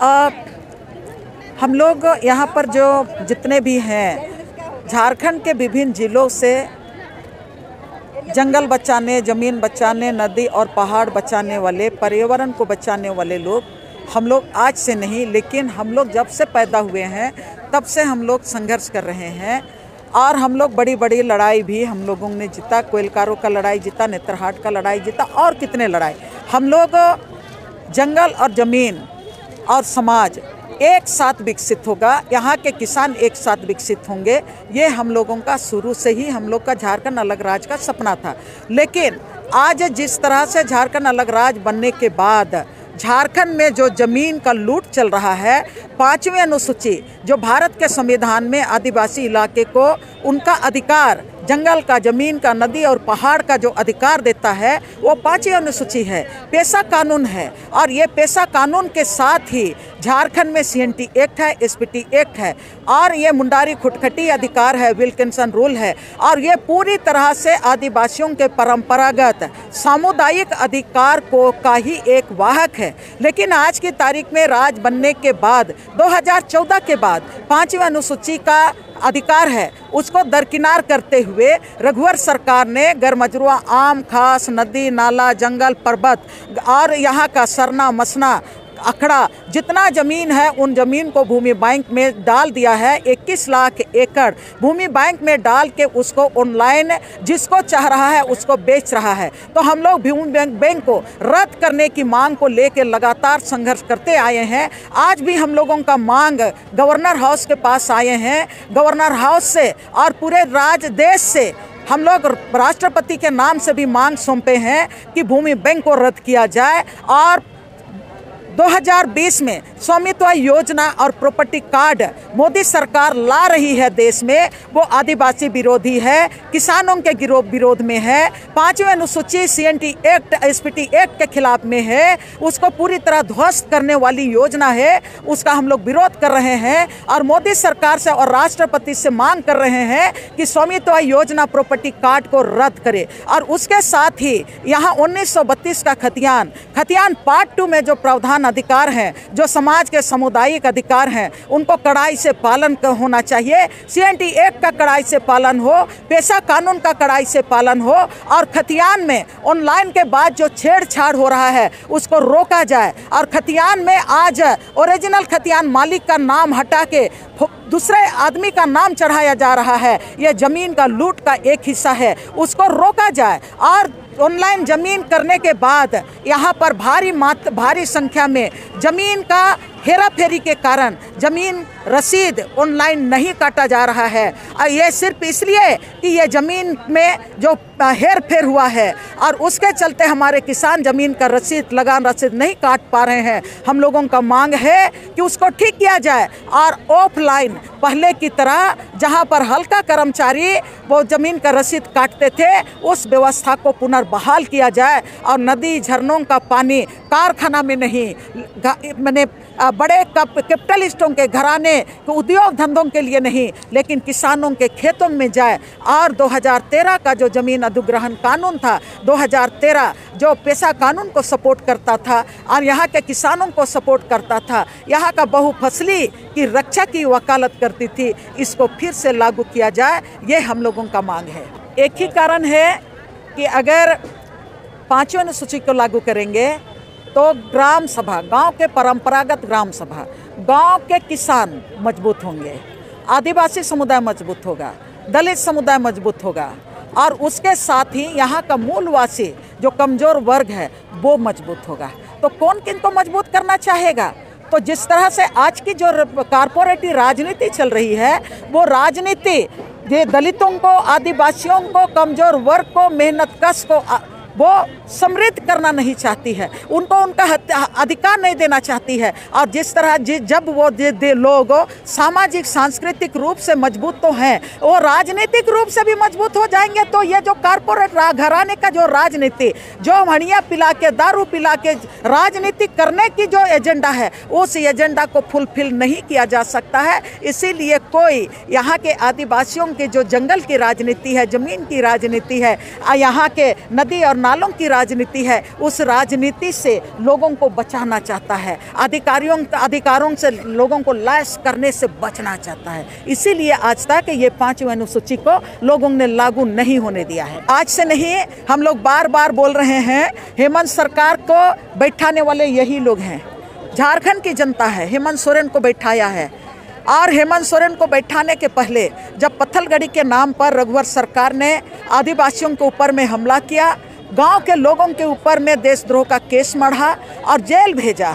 आ, हम लोग यहाँ पर जो जितने भी हैं झारखंड के विभिन्न जिलों से जंगल बचाने ज़मीन बचाने नदी और पहाड़ बचाने वाले पर्यावरण को बचाने वाले लोग हम लोग आज से नहीं लेकिन हम लोग जब से पैदा हुए हैं तब से हम लोग संघर्ष कर रहे हैं। और हम लोग बड़ी बड़ी लड़ाई भी हम लोगों ने जीता कोयलकारों का लड़ाई जीता नेत्रहाट का लड़ाई जीता और कितने लड़ाई। हम लोग जंगल और ज़मीन और समाज एक साथ विकसित होगा, यहाँ के किसान एक साथ विकसित होंगे। ये हम लोगों का शुरू से ही हम लोग का झारखंड अलग राज्य का सपना था। लेकिन आज जिस तरह से झारखंड अलग राज्य बनने के बाद झारखंड में जो ज़मीन का लूट चल रहा है, पाँचवें अनुसूची जो भारत के संविधान में आदिवासी इलाके को उनका अधिकार जंगल का, ज़मीन का, नदी और पहाड़ का जो अधिकार देता है, वो पांचवी अनुसूची है। पेशा कानून है और ये पेशा कानून के साथ ही झारखंड में सीएनटी एक्ट है, एसपीटी एक्ट है और ये मुंडारी खुटखटी अधिकार है, विल्किंसन रूल है और ये पूरी तरह से आदिवासियों के परंपरागत, सामुदायिक अधिकार को का ही एक वाहक है। लेकिन आज की तारीख में राज बनने के बाद 2014 के बाद पांचवी अनुसूची का अधिकार है, उसको दरकिनार करते हुए रघुवर सरकार ने गरमजरुआ, आम, खास, नदी, नाला, जंगल, पर्वत और यहाँ का सरना, मसना अखड़ा जितना ज़मीन है उन ज़मीन को भूमि बैंक में डाल दिया है 21 लाख एकड़। भूमि बैंक में डाल के उसको ऑनलाइन जिसको चाह रहा है उसको बेच रहा है। तो हम लोग भूमि बैंक बैंक को रद्द करने की मांग को लेकर लगातार संघर्ष करते आए हैं। आज भी हम लोगों का मांग गवर्नर हाउस के पास आए हैं। गवर्नर हाउस से और पूरे राज, देश से हम लोग राष्ट्रपति के नाम से भी मांग सौंपे हैं कि भूमि बैंक को रद्द किया जाए और 2020 में स्वामित्व योजना और प्रॉपर्टी कार्ड मोदी सरकार ला रही है देश में। वो आदिवासी विरोधी है, किसानों के गिरोह विरोध में है, पाँचवें अनुसूची सीएनटी एक्ट एसपीटी एक्ट के खिलाफ में है। उसको पूरी तरह ध्वस्त करने वाली योजना है। उसका हम लोग विरोध कर रहे हैं और मोदी सरकार से और राष्ट्रपति से मांग कर रहे हैं कि स्वामित्व योजना प्रॉपर्टी कार्ड को रद्द करे। और उसके साथ ही यहाँ उन्नीस सौ बत्तीस का खतियान खतियान पार्ट टू में जो प्रावधान अधिकार हैं, जो समाज के सामुदायिक अधिकार हैं, उनको कड़ाई से पालन होना चाहिए। सीएनटी एक्ट का कड़ाई से पालन हो, पेशा कानून का कड़ाई से पालन हो, और खतियान में ऑनलाइन के बाद जो छेड़छाड़ हो रहा है, उसको रोका जाए। और खतियान में आज ओरिजिनल खतियान मालिक का नाम हटा के दूसरे आदमी का नाम चढ़ाया जा रहा है। यह ज़मीन का लूट का एक हिस्सा है। उसको रोका जाए। और ऑनलाइन ज़मीन करने के बाद यहाँ पर भारी मात्र भारी संख्या में ज़मीन का हेरा फेरी के कारण ज़मीन रसीद ऑनलाइन नहीं काटा जा रहा है। और ये सिर्फ़ इसलिए कि ये ज़मीन में जो हेर फेर हुआ है और उसके चलते हमारे किसान ज़मीन का रसीद, लगान रसीद नहीं काट पा रहे हैं। हम लोगों का मांग है कि उसको ठीक किया जाए और ऑफलाइन पहले की तरह जहाँ पर हल्का कर्मचारी वो ज़मीन का रसीद काटते थे, उस व्यवस्था को पुनर्बहाल किया जाए और नदी झरनों का पानी कारखाना में नहीं मैंने बड़े कप, कैपिटलिस्टों के घराने उद्योग धंधों के लिए नहीं, लेकिन किसानों के खेतों में जाए। और 2013 का जो ज़मीन अधिग्रहण कानून था 2013 जो पेशा कानून को सपोर्ट करता था, और यहाँ के किसानों को सपोर्ट करता था, यहाँ का बहुफसली की रक्षा की वकालत करती थी, इसको फिर से लागू किया जाए, ये हम लोगों का मांग है। एक ही कारण है कि अगर पाँचवें अनुसूची को लागू करेंगे तो ग्राम सभा, गाँव के परंपरागत ग्राम सभा, गाँव के किसान मज़बूत होंगे, आदिवासी समुदाय मज़बूत होगा, दलित समुदाय मज़बूत होगा, और उसके साथ ही यहाँ का मूलवासी जो कमज़ोर वर्ग है, वो मज़बूत होगा। तो कौन किन को मज़बूत करना चाहेगा? तो जिस तरह से आज की जो कारपोरेटी राजनीति चल रही है, वो राजनीति, ये दलितों को, आदिवासियों को, कमज़ोर वर्ग को मेहनत कश को वो समृद्ध करना नहीं चाहती है। उनको उनका अधिकार नहीं देना चाहती है। और जिस तरह जिस जब वो दे, दे लोग सामाजिक सांस्कृतिक रूप से मज़बूत तो हैं वो राजनीतिक रूप से भी मज़बूत हो जाएँगे तो ये जो कारपोरेट घराने का जो राजनीति जो हणिया पिला के दारू पिला के राजनीति करने की जो एजेंडा है उस एजेंडा को फुलफिल नहीं किया जा सकता है। इसीलिए कोई यहाँ के आदिवासियों की जो जंगल की राजनीति है ज़मीन की राजनीति है यहाँ के नदी और नालों की राजनीति है, उस राजनीति से लोगों को बचाना चाहता है। अधिकारियों, अधिकारों से लोगों को लैस करने से बचना चाहता है। इसीलिए आज तक ये पाँचवें अनुसूची को लोगों ने लागू नहीं होने दिया है। आज से नहीं, हम लोग बार बार बोल रहे हैं, हेमंत सरकार को बैठाने वाले यही लोग हैं। झारखंड की जनता है, हेमंत सोरेन को बैठाया है। और हेमंत सोरेन को बैठाने के पहले, जब पत्थलगढ़ी के नाम पर रघुवर सरकार ने आदिवासियों के ऊपर में हमला किया गाँव के लोगों के ऊपर में देशद्रोह का केस मढ़ा और जेल भेजा।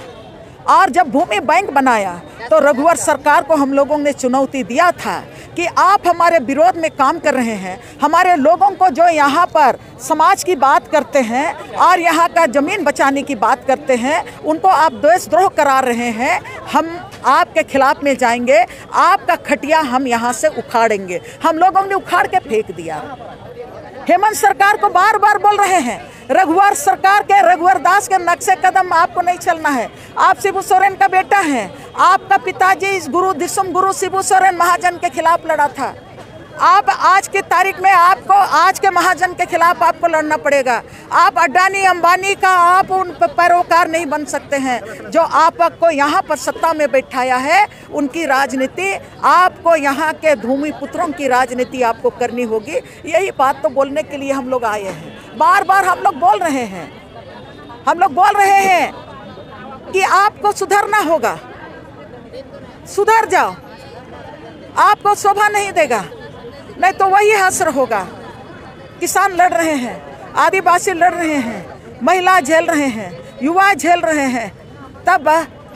और जब भूमि बैंक बनाया तो रघुवर सरकार को हम लोगों ने चुनौती दिया था कि आप हमारे विरोध में काम कर रहे हैं। हमारे लोगों को जो यहाँ पर समाज की बात करते हैं और यहाँ का ज़मीन बचाने की बात करते हैं, उनको आप देशद्रोह करा रहे हैं। हम आपके खिलाफ में जाएँगे, आपका खटिया हम यहाँ से उखाड़ेंगे। हम लोगों ने उखाड़ के फेंक दिया। हेमंत सरकार को बार बार बोल रहे हैं, रघुवर सरकार के, रघुवर दास के नक्शे कदम आपको नहीं चलना है। आप शिबू सोरेन का बेटा हैं, आपका पिताजी इस गुरु, दिसुम गुरु शिबू सोरेन महाजन के खिलाफ लड़ा था। आप आज की तारीख में आपको, आज के महाजन के खिलाफ आपको लड़ना पड़ेगा। आप अडानी अंबानी का, आप उन पैरोकार नहीं बन सकते हैं। जो आपको यहाँ पर सत्ता में बैठाया है, उनकी राजनीति, आपको यहाँ के भूमि पुत्रों की राजनीति आपको करनी होगी। यही बात तो बोलने के लिए हम लोग आए हैं। बार बार हम लोग बोल रहे हैं। हम लोग बोल रहे हैं कि आपको सुधरना होगा। सुधर जाओ। आपको शोभा नहीं देगा। नहीं तो वही हसर होगा। किसान लड़ रहे हैं आदिवासी लड़ रहे हैं महिला झेल रहे हैं युवा झेल रहे हैं तब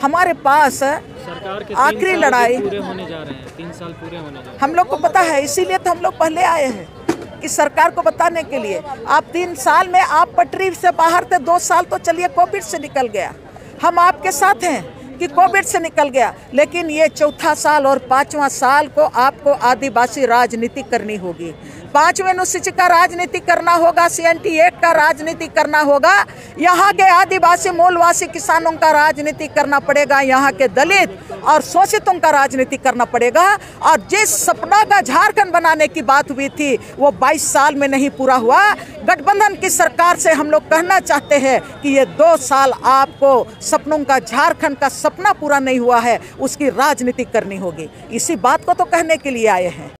हमारे पास आखिरी लड़ाई पूरे होने जा रहे हैं तीन साल पूरे होने जा रहे हैं। हम लोग को पता है इसीलिए तो हम लोग पहले आए हैं कि सरकार को बताने के लिए। आप तीन साल में आप पटरी से बाहर थे दो साल तो चलिए कोविड से निकल गया। हम आपके साथ हैं कि कोविड से निकल गया। लेकिन ये चौथा साल और पांचवा साल को आपको आदिवासी राजनीति करनी होगी। पाँचवें अनुसूची का राजनीति करना होगा सी एन टी एक्ट का राजनीति करना होगा। यहाँ के आदिवासी मूलवासी किसानों का राजनीति करना पड़ेगा, यहाँ के दलित और शोषितों का राजनीति करना पड़ेगा। और जिस सपना का झारखंड बनाने की बात हुई थी, वो 22 साल में नहीं पूरा हुआ। गठबंधन की सरकार से हम लोग कहना चाहते हैं कि ये दो साल आपको सपनों का, झारखंड का सपना पूरा नहीं हुआ है, उसकी राजनीति करनी होगी। इसी बात को तो कहने के लिए आए हैं।